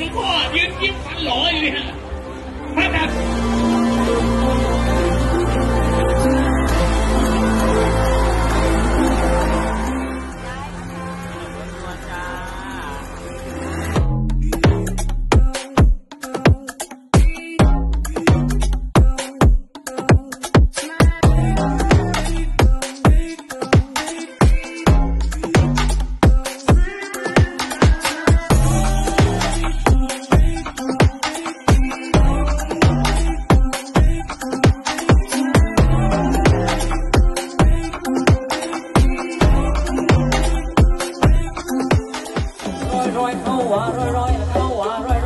หลวงพ่อยืนยิ้มฟันหล่ออยู่เนี่ย ร้อยเข้าว่าร้อยร้อยเข้าว่าร้อย